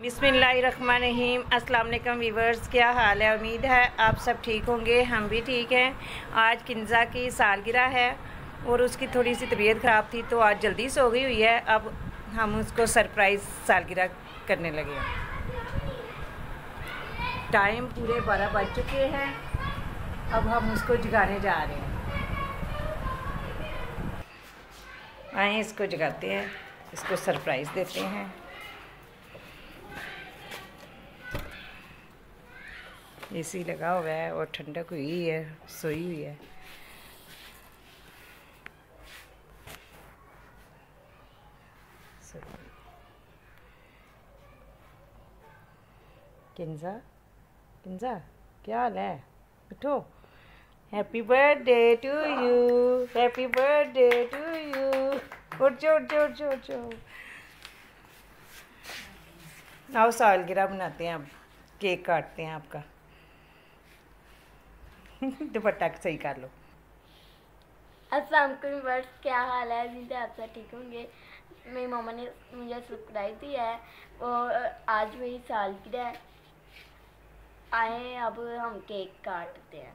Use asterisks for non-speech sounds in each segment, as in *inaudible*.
बिसमीम वालेकुम वीवर्स क्या हाल है? उम्मीद है आप सब ठीक होंगे, हम भी ठीक हैं। आज किन्जा की सालगिरह है और उसकी थोड़ी सी तबीयत ख़राब थी तो आज जल्दी सो गई हुई है। अब हम उसको सरप्राइज़ सालगिरह करने लगे हैं। टाइम पूरे बारह बज चुके हैं, अब हम उसको जगाने जा रहे हैं। आए इसको जगाते हैं, इसको सरप्राइज़ देते हैं। एसी लगा हुआ है और ठंडक हुई है, सोई हुई है। किंजा किन्जा क्या हाल है? उठो। Happy birthday to you happy birthday to you उठ जाओ उठ जाओ उठ जाओ उठ। जाओ आओ सालगिरह बनाते हैं अब, केक काटते हैं आपका। *laughs* दुपट्टा सही कर लो। असलम वर्ष क्या हाल है? जी आप सब ठीक होंगे। मेरी मामा ने मुझे सरप्राइज़ दिया है और आज मेरी साल की है। आए अब हम केक काटते हैं।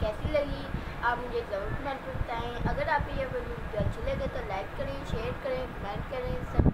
कैसी लगी? आप मुझे ज़रूर कमेंट बताएँ। अगर आपको ये वीडियो अच्छी लगे तो लाइक करें, शेयर करें, कमेंट करें, सब्सक्राइब